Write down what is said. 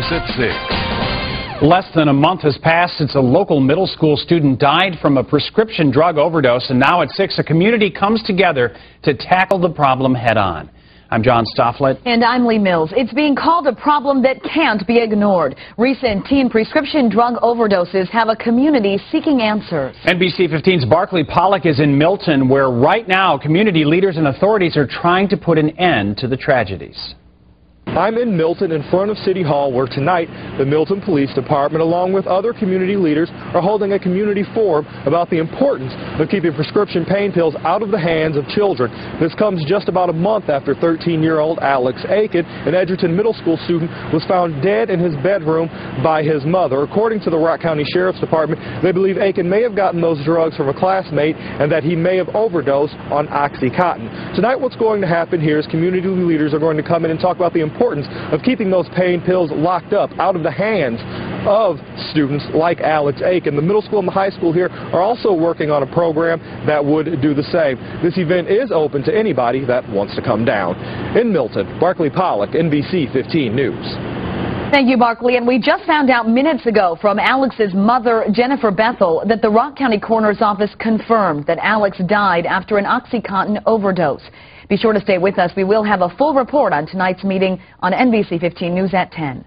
News at 6. Less than a month has passed since a local middle school student died from a prescription drug overdose, and now at 6, a community comes together to tackle the problem head on. I'm John Stofflet. And I'm Leigh Mills. It's being called a problem that can't be ignored. Recent teen prescription drug overdoses have a community seeking answers. NBC 15's Barkley Pollock is in Milton, where right now community leaders and authorities are trying to put an end to the tragedies. I'm in Milton in front of City Hall where tonight the Milton Police Department along with other community leaders are holding a community forum about the importance of keeping prescription pain pills out of the hands of children. This comes just about a month after 13-year-old Alex Aiken, an Edgerton Middle School student, was found dead in his bedroom by his mother. According to the Rock County Sheriff's Department, they believe Aiken may have gotten those drugs from a classmate and that he may have overdosed on Oxycontin. Tonight what's going to happen here is community leaders are going to come in and talk about the importance of keeping those pain pills locked up out of the hands of students like Alex Aiken. The middle school and the high school here are also working on a program that would do the same. This event is open to anybody that wants to come down. In Milton, Barkley Pollock, NBC 15 News. Thank you, Barkley. And we just found out minutes ago from Alex's mother, Jennifer Bethel, that the Rock County Coroner's Office confirmed that Alex died after an OxyContin overdose. Be sure to stay with us. We will have a full report on tonight's meeting on NBC 15 News at 10.